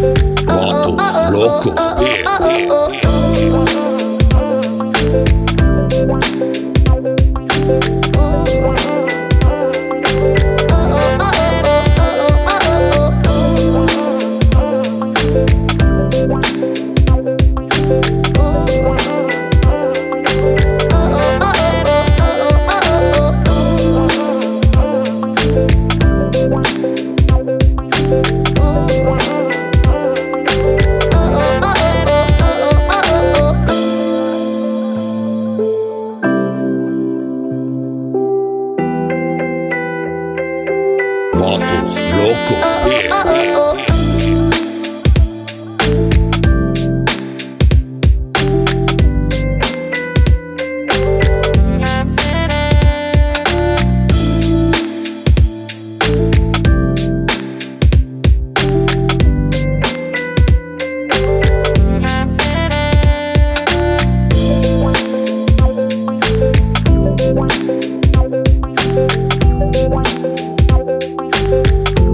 Vatos locos, yeah. Vatos locos, yeah.